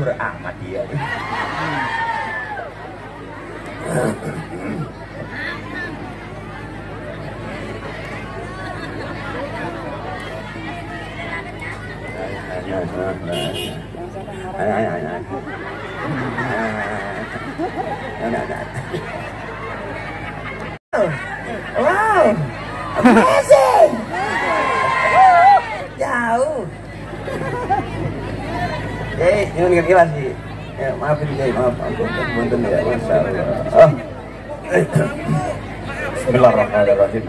luhur amat dia. Wow, amazing! Jauh. Eh, ini kan ikhlas sih. Ya, maafin deh, maaf, ampun, punten ya, masya Allah. Oh. Bismillahirrahmanirrahim.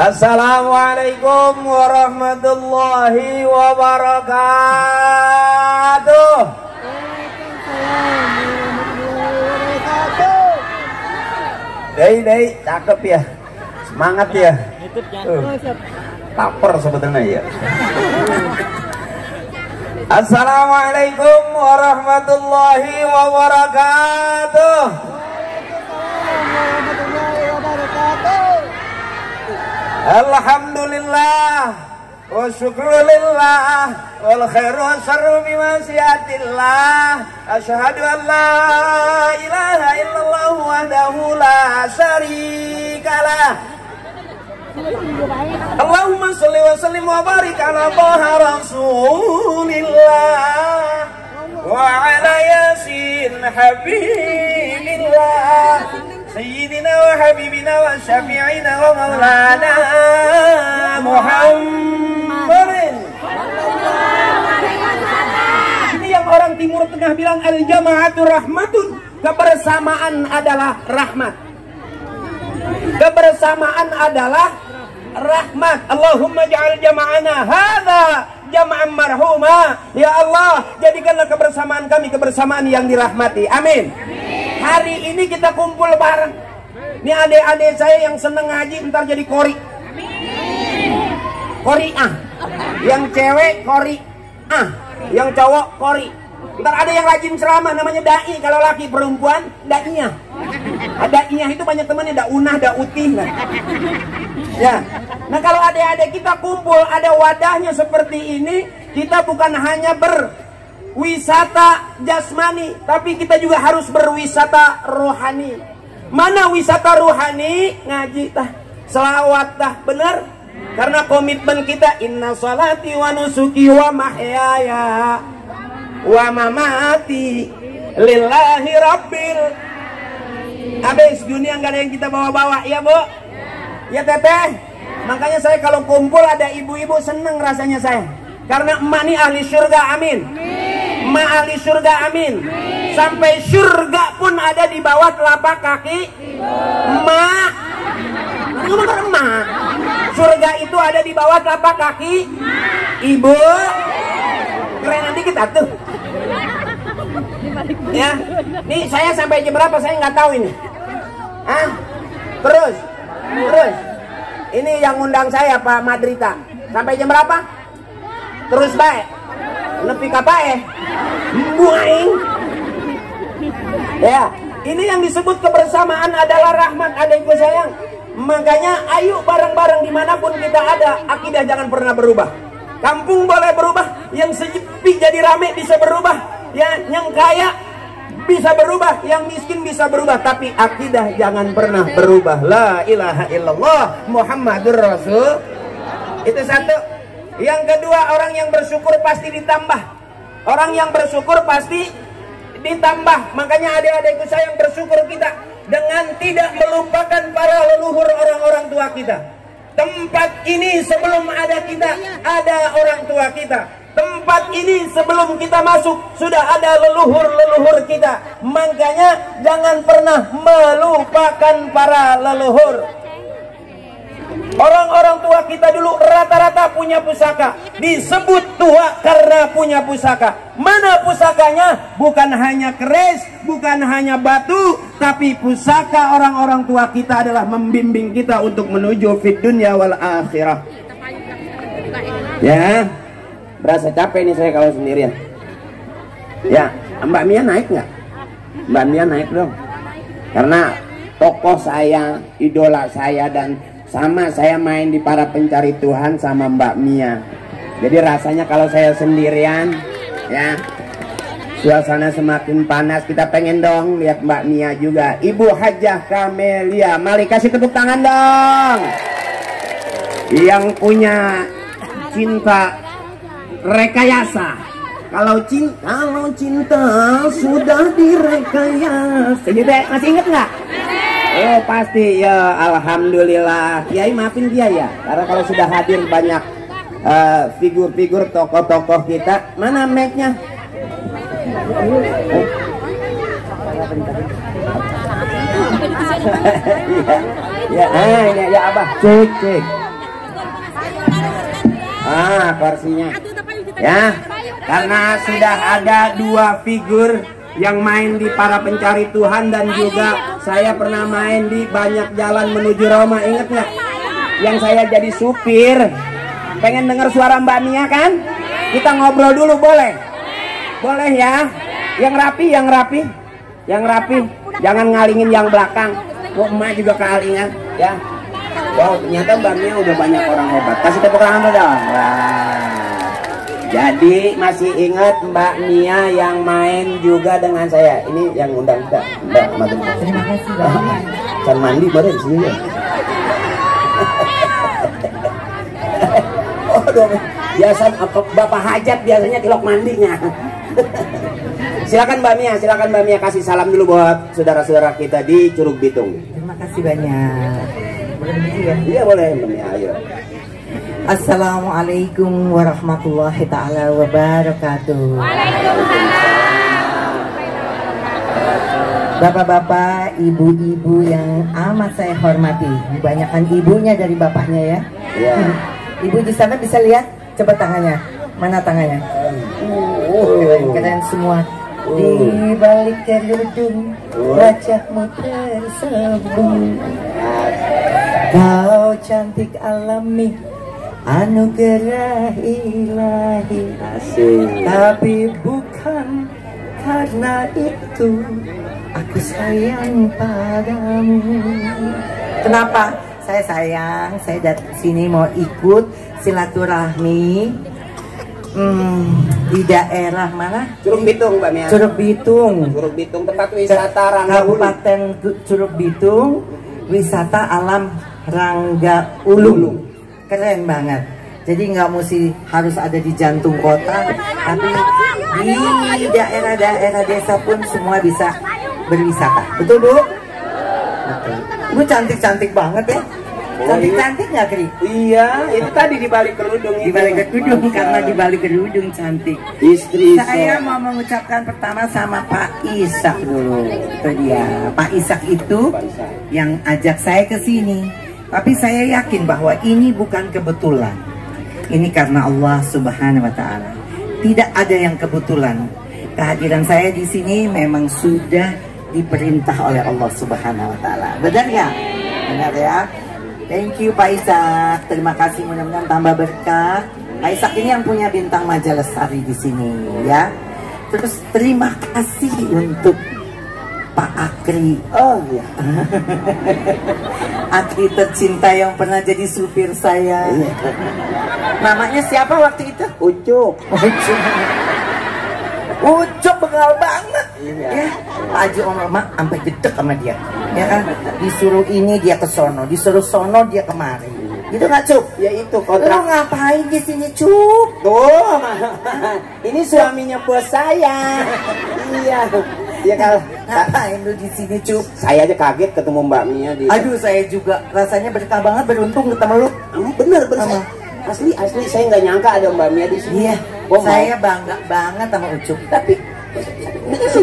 Assalamualaikum warahmatullahi wabarakatuh. Dei, dei, cakep ya. Semangat ya. Uh, Taper sebetulnya ya. Assalamualaikum warahmatullahi wabarakatuh. Alhamdulillah wa syukrulillah wal khairu wa syarru bimasyiatillah asyhadu an la ilaha illallah wahdahu la syarikalah. Allahumma salli wa sallim wa barik ala taha rasulillah wa habibina wa syafi'ina wa maulana Muhammadin ini yang orang timur tengah bilang al jamaatu rahmatun. Kebersamaan adalah rahmat. Kebersamaan adalah rahmat. Allahumma ja'al jama'ana hadha jama'an marhuma. Ya Allah jadikanlah kebersamaan kami kebersamaan yang dirahmati. Amin, hari ini kita kumpul bareng. Ini adik-adik saya yang seneng ngaji ntar jadi kori. Kori ah. Yang cewek kori ah. Yang cowok kori. Ntar ada yang rajin ceramah namanya dai. Kalau laki perempuan dainya. Ada iya itu banyak temannya ada unah ada utih nah. ya nah kalau adik-adik kita kumpul ada wadahnya seperti ini kita bukan hanya berwisata jasmani tapi kita juga harus berwisata rohani. Mana wisata rohani? Ngaji tah selawat tah bener karena komitmen kita inna salati wa nusuki wa mahyaya wa mamati lillahi rabbil habis dunia nggak ada yang kita bawa-bawa ya bu? Ya teteh makanya saya kalau kumpul ada ibu-ibu seneng rasanya saya. Karena emak ini ahli surga amin. Emak ahli surga amin. Sampai surga pun ada di bawah telapak kaki. Emak. Ngomong emak? Surga itu ada di bawah telapak kaki. Ibu. Keren nanti kita tuh. Ya. Nih saya sampai jam berapa? Saya nggak tahu ini. Ah terus. Terus ini yang undang saya Pak Madrita. Sampai jam berapa? Terus baik nepi kapae buaing ya ini yang disebut kebersamaan adalah rahmat adikku sayang. Makanya ayo bareng-bareng di mana pun kita ada akidah jangan pernah berubah. Kampung boleh berubah yang sepi jadi rame bisa berubah. Ya yang kaya bisa berubah yang miskin bisa berubah tapi akidah jangan pernah berubah. La ilaha illallah muhammadur rasul. Itu satu. Yang kedua orang yang bersyukur pasti ditambah. Orang yang bersyukur pasti ditambah. Makanya adik-adikku saya yang bersyukur kita dengan tidak melupakan para leluhur orang-orang tua kita. Tempat ini sebelum ada kita ada orang tua kita tempat ini sebelum kita masuk sudah ada leluhur-leluhur kita. Makanya jangan pernah melupakan para leluhur. Orang-orang tua kita dulu rata-rata punya pusaka. Disebut tua karena punya pusaka. Mana pusakanya? Bukan hanya keris bukan hanya batu tapi pusaka orang-orang tua kita adalah membimbing kita untuk menuju fit dunia wal akhirah. Ya Berasa capek nih saya kalau sendirian. Ya, Mbak Mia naik nggak? Mbak Mia naik dong. Karena tokoh saya, idola saya dan sama saya main di para pencari Tuhan sama Mbak Mia. Jadi rasanya kalau saya sendirian Ya. Suasana semakin panas, kita pengen dong lihat Mbak Mia juga. Ibu Hajah Kamelia, mari kasih tepuk tangan dong. Yang punya cinta rekayasa. Kalau cinta, kalau cinta sudah direkayasa. Jadi masih inget nggak? Oh pasti ya, alhamdulillah. Kiai maafin dia ya, karena kalau sudah hadir banyak eh, figur-figur tokoh-tokoh kita, mana mic-nya? ya, ya, ini ya abah, cek cek. Ah, kursinya. Ya, karena sudah ada dua figur yang main di para pencari Tuhan dan juga saya pernah main di banyak jalan menuju Roma. Ingat nggak? Yang saya jadi supir. Pengen dengar suara Mbak Mia kan? Kita ngobrol dulu boleh? Boleh ya? Yang rapi, yang rapi, yang rapi. Jangan ngalingin yang belakang. Oh, emak juga kealingan, ya. Wow, ternyata Mbak Mia udah banyak orang hebat. Kasih tepuk tangan dong. Jadi masih ingat Mbak Mia yang main juga dengan saya. Ini yang undang kita, Mbak Madun. Terima kasih banyak. Can mandi baru di sini ya. oh, dong. Biasa apa Bapak hajat biasanya tilok mandinya. silakan Mbak Mia, silakan Mbak Mia kasih salam dulu buat saudara-saudara kita di Curug Bitung. Terima kasih banyak. Boleh ya? Iya boleh Mbak Mia, ayo. Assalamualaikum warahmatullahi taala wabarakatuh. Bapak-bapak, ibu-ibu yang amat saya hormati. Kebanyakan ibunya dari bapaknya ya. Iya. Ibu di sana bisa lihat coba tangannya. Mana tangannya? Oh, Keren semua. Di balik kerudung wajahmu tersembunyi. Kau cantik alami anugerah ilahi Asik. Tapi bukan karena itu aku sayang padamu Kenapa? Saya sayang, saya datang sini mau ikut silaturahmi hmm, di daerah mana? Curug Bitung Mbak Mia. Curug Bitung Curug Bitung tempat wisata Rangga Ulu. Kabupaten Curug Bitung wisata alam Rangga Ulu keren banget jadi nggak mesti harus ada di jantung kota tapi di daerah-daerah desa pun semua bisa berwisata betul bu? betul ibu cantik-cantik banget ya cantik-cantik nggak Kri? Iya, itu tadi di balik kerudung di balik kerudung karena di balik kerudung cantik Istri saya mau mengucapkan pertama sama Pak Isak dulu. Itu dia. Pak Isak itu yang ajak saya ke sini. Tapi saya yakin bahwa ini bukan kebetulan. Ini karena Allah Subhanahu wa taala. Tidak ada yang kebetulan. Kehadiran saya di sini memang sudah diperintah oleh Allah Subhanahu wa taala. Benar ya? Benar ya? Thank you Pak Isak. Terima kasih mudah-mudahan tambah berkah. Pak Isak ini yang punya bintang majalah Sari di sini ya. Terus terima kasih untuk Pak Akri. Oh iya. Akri tercinta yang pernah jadi supir saya. Iya. Namanya siapa waktu itu? Ucup. Ucup. Ucup bengal banget. Iya. Ya, Pak Haji Omar Mak sampai gedek sama dia. Ya kan? Disuruh ini dia ke sono, disuruh sono dia kemari. Gitu nggak Cup? Ya itu Lu kontrak. ngapain di sini Cup? Tuh, ini suaminya bos saya. iya. Iya kalau Ngapain lu di sini Cup? saya aja kaget ketemu Mbak Mia di. Aduh saya juga rasanya berkah banget beruntung ketemu lu. Bener bener. Sama. Asli asli saya nggak nyangka ada Mbak Mia di sini. Iya, Oh, saya bangga banget sama Ucup. tapi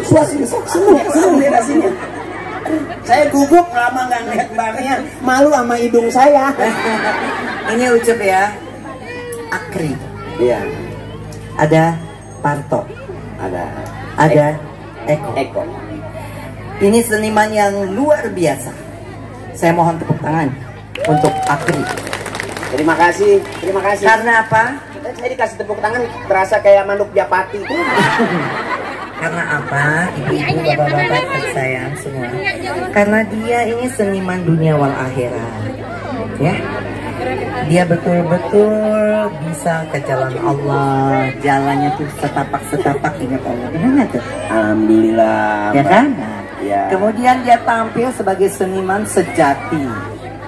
suasana seneng seneng daerahnya. Saya gugup lama nggak ngeliat Mbak Mia, malu sama hidung saya. Ini Ucup ya. Akri. Iya, Ada Parto. ada Ada Eko. Eko. Ini seniman yang luar biasa. Saya mohon tepuk tangan untuk Akri. Terima kasih, terima kasih. Karena apa? saya dikasih tepuk tangan terasa kayak manuk japati. Karena apa? Ibu-ibu, bapak-bapak tersayang semua. Karena dia ini seniman dunia wal akhirat. Ya. Dia betul-betul bisa ke jalan Allah. Jalannya tuh setapak-setapak ingat Allah. Gimana tuh? Alhamdulillah. ya kan? Ya. kemudian dia tampil sebagai seniman sejati.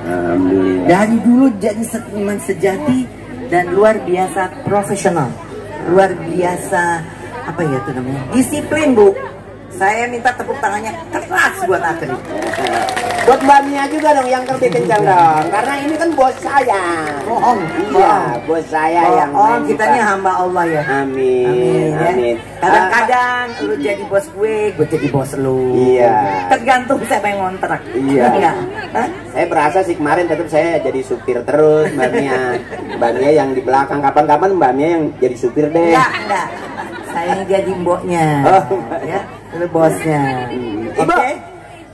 Alhamdulillah. dari dulu jadi seniman sejati dan luar biasa profesional. Luar biasa apa ya itu namanya? Disiplin bu. Saya minta tepuk tangannya keras buat Akri Buat Mbak Mia juga dong yang lebih kencang dong. Karena ini kan bos saya. bohong Iya, bos saya yang oh, kita ini hamba Allah ya Amin. Amin, ya. Amin. Kadang-kadang lu jadi bos gue, gue jadi bos lu. Iya. Tergantung siapa yang ngontrak. Iya. Enggak? Saya berasa sih kemarin tetap saya jadi supir terus Mbak Mia. Mbak Mia yang di belakang kapan-kapan Mbak Mia yang jadi supir deh. Enggak, enggak. Saya jadi mboknya. Oh. Ya, lu bosnya. Hmm. Oke. Ibu.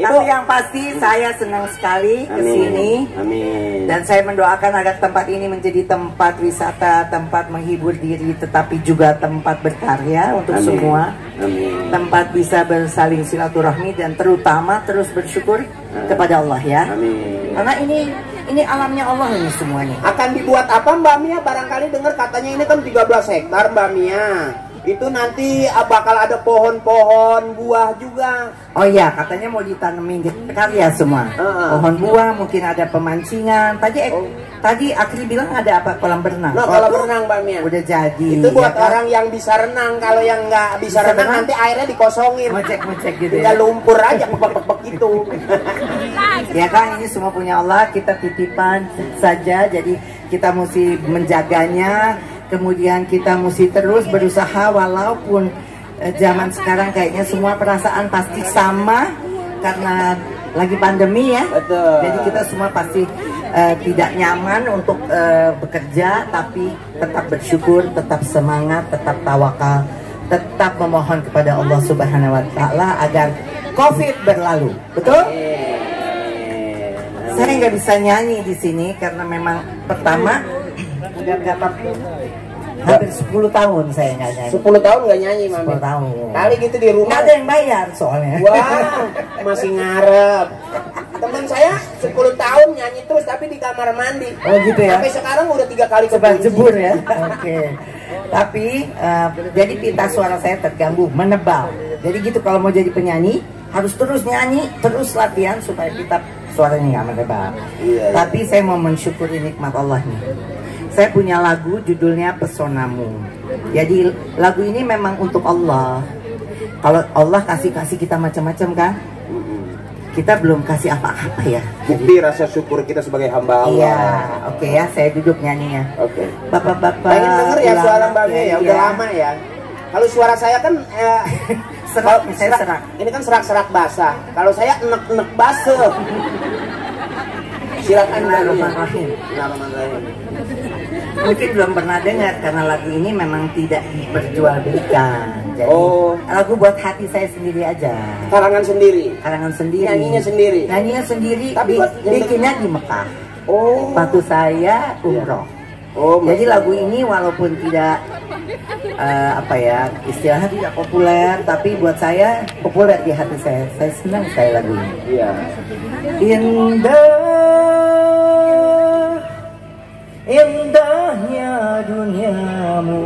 Ibu. Tapi yang pasti saya senang sekali ke sini. Amin. Dan saya mendoakan agar tempat ini menjadi tempat wisata, tempat menghibur diri, tetapi juga tempat berkarya untuk Amin. semua. Amin. tempat bisa bersaling silaturahmi dan terutama terus bersyukur kepada Allah ya. Amin. Karena ini ini alamnya Allah ini semuanya. Akan dibuat apa Mbak Mia? Barangkali dengar katanya ini kan 13 hektar Mbak Mia. Itu nanti ah, bakal ada pohon-pohon buah juga. Oh iya, katanya mau ditanemin di karya semua. Pohon buah, mungkin ada pemancingan. Tadi Oh. tadi Akri bilang ada apa kolam berenang. Nah, Oh, kalau tuh berenang Mbak Mia. udah jadi. Itu buat ya kan? orang yang bisa renang. Kalau yang nggak bisa, Bisa renang, renang? nanti airnya dikosongin. ngecek-ngecek gitu Tinggal ya. lumpur aja pepek-pepek gitu. Ya kan ini semua punya Allah, kita titipan saja. Jadi kita mesti menjaganya. Kemudian kita mesti terus berusaha walaupun eh, zaman sekarang kayaknya semua perasaan pasti sama karena lagi pandemi ya. Betul. Jadi kita semua pasti eh, tidak nyaman untuk eh, bekerja tapi tetap bersyukur, tetap semangat, tetap tawakal, tetap memohon kepada Allah Subhanahu wa taala agar Covid berlalu. Betul? Saya nggak bisa nyanyi di sini karena memang pertama udah berapa hampir 10 tahun saya nggak nyanyi. 10 tahun nggak nyanyi, Mami. 10 tahun. Kali gitu di rumah. Nggak ada yang bayar soalnya. Wah, masih ngarep. Teman saya 10 tahun nyanyi terus tapi di kamar mandi. Oh gitu ya. Sampai sekarang udah tiga kali Coba jebur ya. Oke. Tapi eh, jadi pita suara saya terganggu, menebal. Jadi gitu kalau mau jadi penyanyi harus terus nyanyi, terus latihan supaya kita suaranya nggak menebal. Iya, iya. Tapi saya mau mensyukuri nikmat Allah nih. Saya punya lagu judulnya Pesonamu. Jadi lagu ini memang untuk Allah. Kalau Allah kasih kasih kita macam-macam kan, kita belum kasih apa-apa ya. Bukti rasa syukur kita sebagai hamba Allah. Iya, oke ya, saya duduk nyanyinya. Oke. Bapak-bapak. Pengen denger ya ulama, suara Mbak Mia ya, udah iya. lama ya. Kalau suara saya kan eh, Serak, kalau saya serak. Ini kan serak-serak basah. Kalau saya enek-enek basah. Silakan. Bismillahirrahmanirrahim. Bismillahirrahmanirrahim. Mungkin belum pernah dengar karena lagu ini memang tidak diperjualbelikan. Jadi Oh. lagu buat hati saya sendiri aja. Karangan sendiri. Karangan sendiri. Nyanyinya sendiri? Nyanyinya sendiri. Tapi bikinnya di Mekah. Oh. Waktu saya umroh. Oh, Jadi lagu ini walaupun tidak eh, apa ya istilahnya tidak populer, tapi buat saya populer di hati saya. Saya senang sekali lagu ini. Iya. Indah Indahnya duniamu.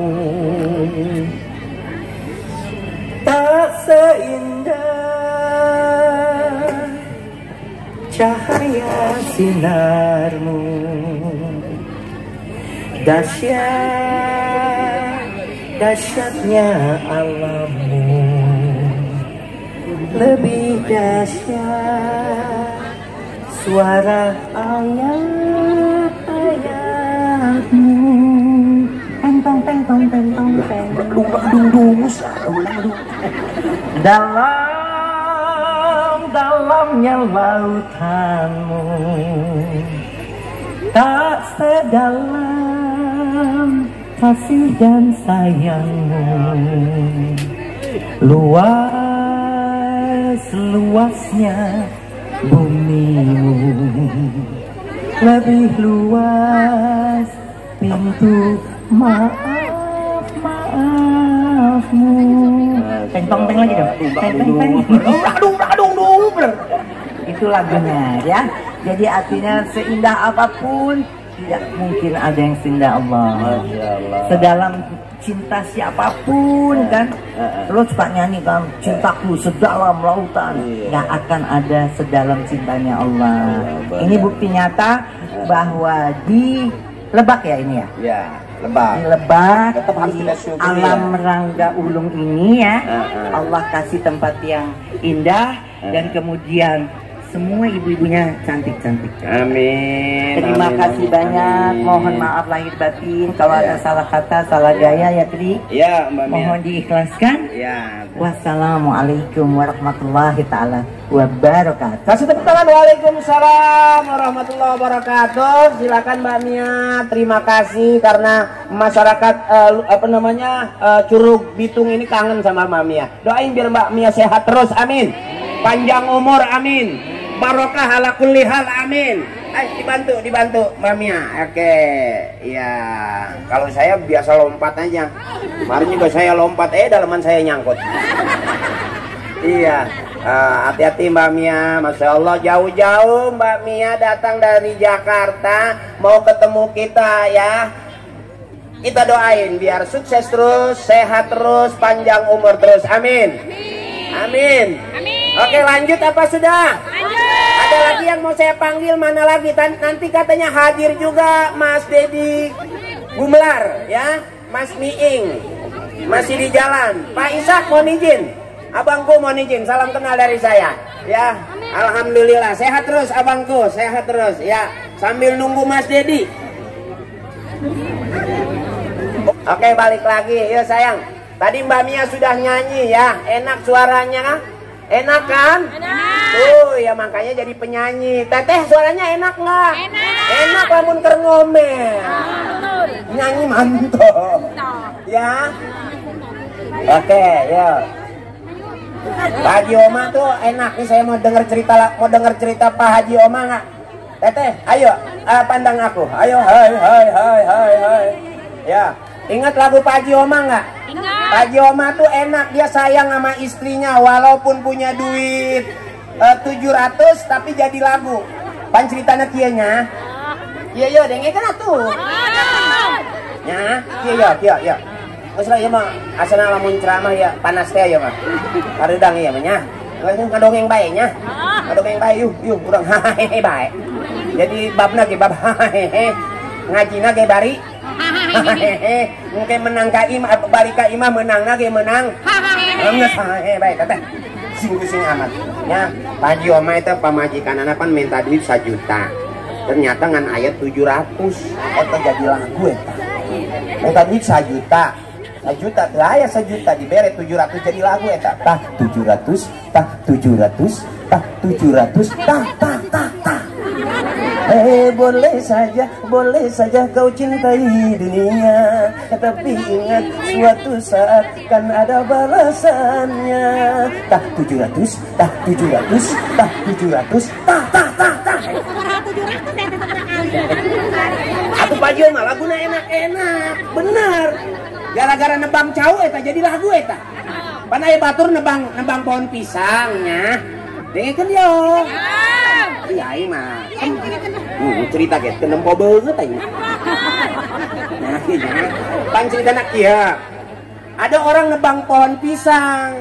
Tak seindah Cahaya sinarmu. Dahsyat Dahsyatnya alammu. Lebih dahsyat suara ayat-ayatmu tentong dung dung Dalam dalamnya lautanmu Tak sedalam kasih dan sayangmu Luas luasnya bumimu Lebih luas pintu maaf maafmu Teng tong teng lagi dong Teng teng teng Itu lagunya ya. Jadi artinya seindah apa pun tidak mungkin ada yang seindah Allah. Sedalam cinta siapa pun kan, lo suka nyanyi kan, cintaku sedalam lautan, Iya. nggak akan ada sedalam cintanya Allah. Ini bukti nyata bahwa di Lebak ya ini ya. Ya, lebah. Di Lebak, Tetap harus di alam ya. Rangga Ulung ini ya, Heeh. Allah kasih tempat yang indah dan kemudian semua ibu-ibunya cantik-cantik. Amin. Terima amin, kasih amin, banyak. amin. Mohon maaf lahir batin kalau Ya. ada salah kata, salah gaya ya Tri. Ya, Mbak Mia. Mohon diikhlaskan. Ya. Wassalamualaikum warahmatullahi taala wabarakatuh. Kasih tepuk tangan. Waalaikumsalam warahmatullahi wabarakatuh. Silakan Mbak Mia. Terima kasih karena masyarakat lu- apa namanya eh, Curug Bitung ini kangen sama Mbak Mia. Doain biar Mbak Mia sehat terus. Amin. Panjang umur. Amin. Barokah ala kulli hal. Amin. Ayo dibantu, dibantu Mbak Mia. Oke. Ya, kalau saya biasa lompat aja. Kemarin juga saya lompat, eh dalaman saya nyangkut. Iya, eh, hati-hati Mbak Mia. Masya Allah jauh-jauh Mbak Mia datang dari Jakarta mau ketemu kita ya. Kita doain biar sukses terus, sehat terus, panjang umur terus. Amin. Amin. Oke lanjut apa sudah? Ada lagi yang mau saya panggil mana lagi? Nanti katanya hadir juga Mas Dedi Gumlar ya, Mas Miing masih di jalan. Pak Ishak mohon izin. Abangku mohon izin, salam kenal dari saya. Ya, Alhamdulillah sehat terus abangku, sehat terus. Ya, sambil nunggu Mas Dedi. Oke balik lagi, ya sayang. Tadi Mbak Mia sudah nyanyi ya, enak suaranya, enak kan? Tuh ya makanya jadi penyanyi. Teteh suaranya enak nggak? Enak. Enak lamun keur ngomel. Nyanyi mantap. Ya. Oke, ya. Pak Haji Oma tuh enak nih saya mau dengar cerita mau dengar cerita Pak Haji Oma nggak? Teteh, ayo ah, pandang aku. Ayo, hai hai hai hai hai. Ya, ingat lagu Pak Haji Oma nggak? Pak Haji Oma tuh enak dia sayang sama istrinya walaupun punya duit eh, 700 tapi jadi lagu. Pan ceritanya kieunya. Iya iya denge kan atuh. Ya, iya iya iya iya. Geus lah ieu mah asana lamun ceramah ya panas teh ya mah. Karedang ieu mah nya. Geus kadongeng bae nya. Kadongeng bae yuh yuh urang hahehe bae. Jadi babna ge bab hahehe. Ngajina ge bari. Mungkin menang ka imah bari ka imah menangna ge menang. Geus hahehe bae teteh. Sing-sing amat. Ya, Pak Haji Oma itu pamajikan anak pan minta duit 1 juta. Ternyata ngan ayat 700. Eta jadi lagu eta. Eta duit 1 juta. 1 juta lah ya 1 juta dibere 700 jadi lagu eta. Tah 700, tah 700, tah 700, tah tah tah tah. Eh boleh saja, boleh saja kau cintai dunia Tapi ingat suatu saat kan ada balasannya Tah 700, tah 700, tah 700, tah tah tah tah Aku pajian mah laguna enak-enak, benar. Gara-gara nebang cau eta jadi lagu eta. Pan aya batur nebang nebang pohon pisangnya. Dengekeun yo. Iya aing mah. Hmm, cerita ge teu nempo beungeut aing. Nah, iya. Pan ceritana kieu. Ada orang nebang pohon pisang.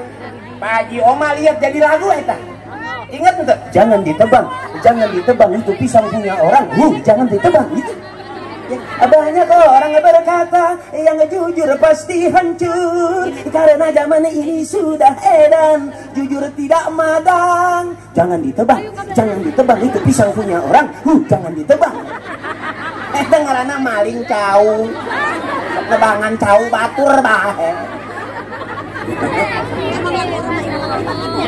Pak Haji Oma lihat jadi lagu eta. Ingat enggak? Jangan ditebang, jangan ditebang itu pisang punya orang. Uh, jangan ditebang itu. Ya, banyak orang berkata yang jujur pasti hancur. Karena zaman ini sudah edan jujur tidak madang. Jangan ditebang jangan ditebang itu pisang punya orang. Huh, jangan ditebang. Eh dengarana maling cau. Tebangan cau batur bae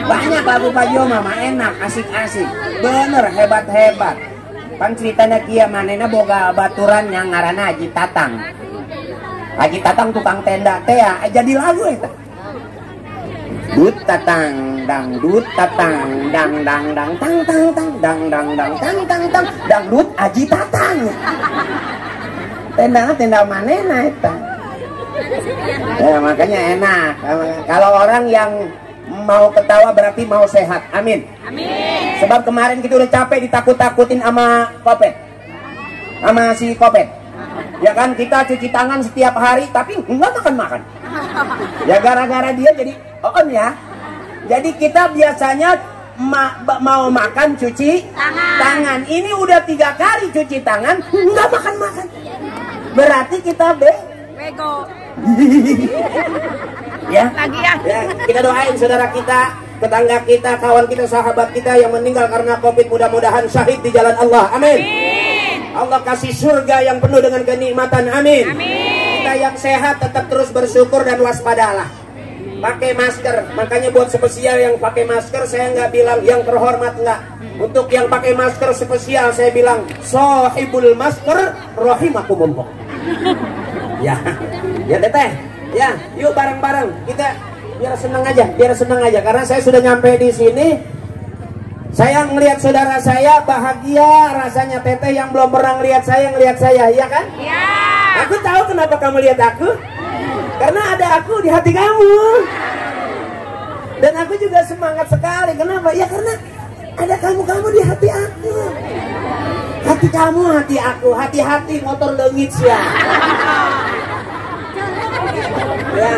banyak lagu Pak Jo mama enak asik-asik. Bener hebat-hebat pan ceritanya kia manena boga baturan yang ngarana Haji Tatang. Haji Tatang tukang tenda teh ya eh, jadi lagu eta. Dut tatang dang dut tatang dang dang dang tang tang tang dang dang dang tang tang tang dang dut Haji Tatang. Tenda tenda manena eta. Ya, makanya enak. Kalau orang yang mau ketawa berarti mau sehat amin Sebab kemarin kita udah capek ditakut-takutin sama Kopet. sama si Kopet. Ya kan kita cuci tangan setiap hari tapi nggak makan-makan. Ya gara-gara dia jadi on ya. Jadi kita biasanya ma mau makan cuci Tangan. tangan. Ini udah tiga kali cuci tangan nggak makan-makan. Berarti kita be Bego. ya. Lagi ya. Ya, kita doain saudara kita, tetangga kita, kawan kita, sahabat kita yang meninggal karena Covid mudah-mudahan syahid di jalan Allah. Amin. Allah kasih surga yang penuh dengan kenikmatan. Amin. Amin. Kita yang sehat tetap terus bersyukur dan waspadalah. Pakai masker. Makanya buat spesial yang pakai masker saya nggak bilang yang terhormat nggak. Untuk yang pakai masker spesial saya bilang sohibul masker rahimakumullah. ya, ya teteh. Ya, yuk bareng-bareng kita biar senang aja, biar senang aja karena saya sudah nyampe di sini. Saya ngelihat saudara saya bahagia rasanya teteh yang belum pernah ngelihat saya ngelihat saya, iya kan? Ya. Aku tahu kenapa kamu lihat aku. Karena ada aku di hati kamu. Dan aku juga semangat sekali. Kenapa? Ya karena ada kamu-kamu di hati aku. Hati kamu, hati aku. Hati-hati motor lengit ya. Ya.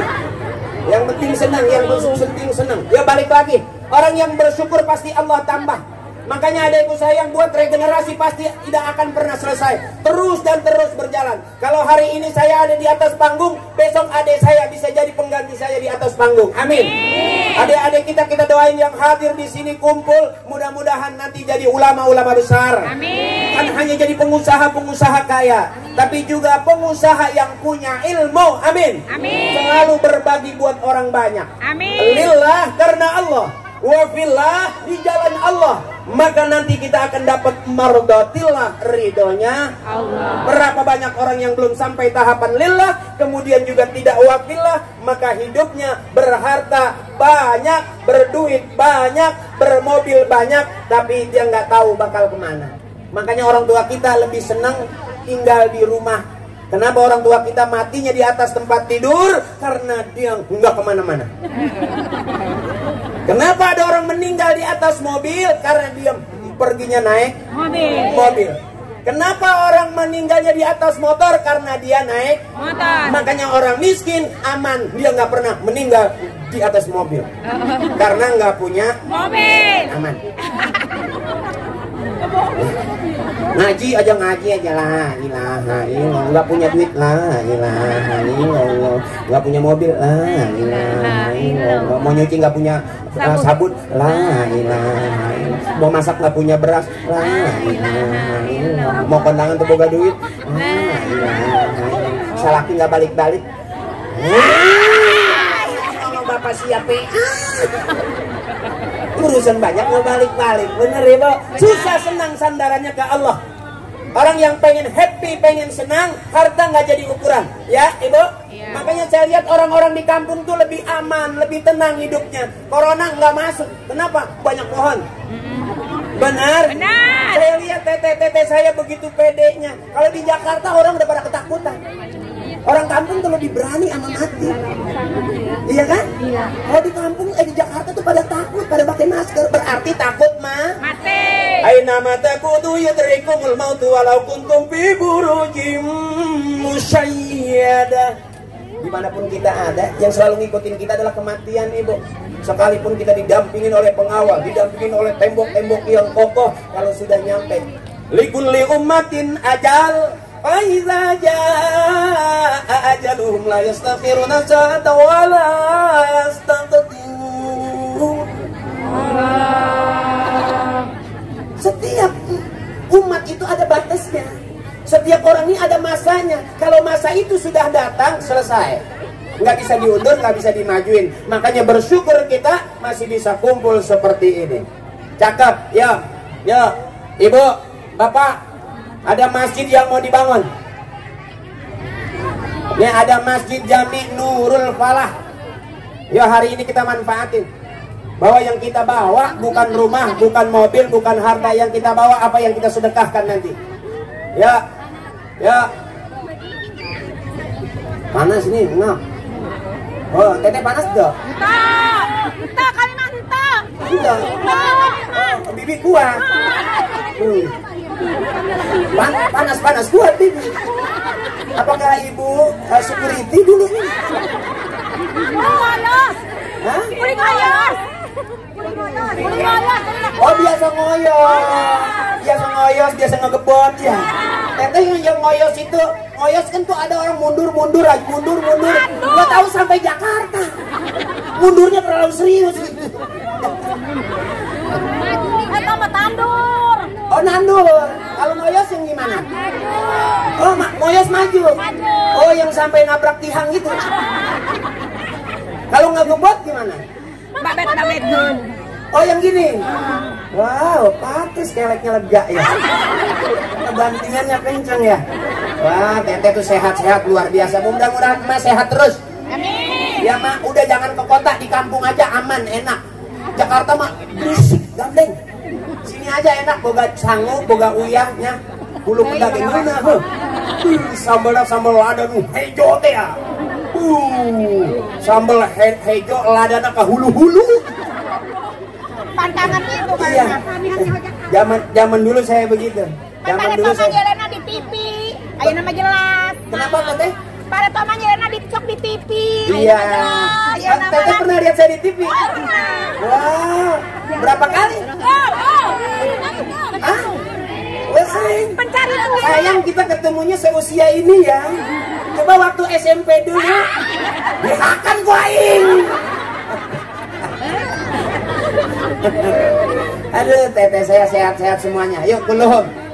Yang penting senang, yang penting senang. Ya balik lagi. Orang yang bersyukur pasti Allah tambah. Makanya adikku sayang buat regenerasi pasti tidak akan pernah selesai. Terus dan terus berjalan. Kalau hari ini saya ada di atas panggung, besok adik saya bisa jadi pengganti saya di atas panggung. Amin. Adik-adik kita kita doain yang hadir di sini kumpul, mudah-mudahan nanti jadi ulama-ulama besar. Amin. Kan hanya jadi pengusaha-pengusaha kaya, tapi juga pengusaha yang punya ilmu. Amin. Amin. Selalu berbagi buat orang banyak. Amin. Lillah karena Allah. Wa fillah di jalan Allah. Maka nanti kita akan dapat mardotillah ridhonya Allah. Berapa banyak orang yang belum sampai tahapan lillah Kemudian juga tidak wafillah Maka hidupnya berharta banyak Berduit banyak Bermobil banyak Tapi dia nggak tahu bakal ke mana Makanya orang tua kita lebih senang tinggal di rumah Kenapa orang tua kita matinya di atas tempat tidur? Karena dia nggak ke mana-mana Kenapa ada orang meninggal di atas mobil? Karena dia perginya naik Mobil. mobil. Kenapa orang meninggalnya di atas motor? Karena dia naik. Motor. Makanya orang miskin aman, dia nggak pernah meninggal di atas mobil. Karena nggak punya Mobil. aman. Ngaji aja ngaji aja lah, ilaha illallah. Nggak punya duit lah, ilaha illallah. Nggak punya mobil lah, ilaha illallah. Mau nyuci nggak punya uh, sabun lah, ilaha illallah. Mau masak nggak punya beras lah, ilaha illallah. Mau kondangan tuh boga duit lah, ilaha illallah. Salaki nggak balik-balik. Ngomong bapak siapa? Urusan banyak nggak balik-balik bener ya Bo? susah senang sandarannya ke Allah. Orang yang pengen happy pengen senang harta nggak jadi ukuran. Ya ibu? Iya. makanya saya lihat orang-orang di kampung tuh lebih aman lebih tenang hidupnya. Corona nggak masuk. Kenapa? Banyak pohon. Benar. Benar. saya lihat tete-tete saya begitu pedenya. Kalau di Jakarta orang udah pada ketakutan orang kampung tuh lebih berani sama mati iya kan kalau di kampung eh di Jakarta tuh pada takut pada pakai masker berarti takut mah Mati. Aina matakutu yadrikumul mautu walau kuntum fi burujim musyayyada. Di mana pun kita ada, yang selalu ngikutin kita adalah kematian, Ibu. Sekalipun kita didampingin oleh pengawal, didampingin oleh tembok-tembok yang kokoh, kalau sudah nyampe. Likulli ummatin ajal, Jaa ajaluhum la yastakhiruna sa'ata wa la yastaqdimun. Setiap umat itu ada batasnya. Setiap orang ini ada masanya. Kalau masa itu sudah datang, selesai. Nggak bisa diundur, nggak bisa dimajuin. Makanya bersyukur kita masih bisa kumpul seperti ini. Cakep, ya, ya, ibu, bapak, ada masjid yang mau dibangun. Ini ada masjid Jami Nurul Falah. Yuk hari ini kita manfaatin bahwa yang kita bawa bukan rumah, bukan mobil, bukan harta yang kita bawa apa yang kita sedekahkan nanti. Ya, ya. Panas nih, ngap. Oh, teteh panas tuh. Entah. Entah kami mah entah. Entah bibi kuat. Hmm. Pan panas panas kuat TV. Apakah ibu uh, security dulu nih? Hah? Ngolos. Oh biasa ngoyos, biasa ngoyos, biasa ngegebot ya. Teteh yang, ngoyos itu, ngoyos kan tuh ada orang mundur mundur aja, mundur mundur. Gua tahu sampai Jakarta. Mundurnya terlalu serius gitu. Eh, tambah tandur. Oh nandur. Kalau ngoyos yang gimana? Oh ma ngoyos maju. Oh yang sampai nabrak tiang gitu. Kalau nggak ngebot gimana? Babet, babet dun. Oh yang gini. Wow, patis keleknya lega ya. Kebantingannya kenceng ya. Wah, teteh tuh sehat-sehat luar biasa. Mudah-mudahan emak sehat terus. Amin. Ya mak, udah jangan ke kota, di kampung aja aman, enak. Jakarta mah berisik, gandeng. Sini aja enak, boga sangu, boga uyahnya. Bulu pedak gimana, huh? Uh, Sambalnya sambal lada nih, hejo teh ya. Uh, sambal he hejo ladana ke hulu-hulu. Pantangan itu kan. Iya. Zaman zaman dulu saya begitu. Zaman dulu saya. Di TV. Ayo nama jelas. Kenapa teteh? Jelena di TV. Iya. Teteh jelas. pernah lihat saya di TV? Pernah. Wah, berapa kali? Oh, oh. Wah, sering. Pencari tuh. Sayang kita ketemunya seusia ini ya. Coba waktu SMP dulu. Dihakan ku aing. Aduh, teteh saya sehat-sehat semuanya. Yuk, kulum.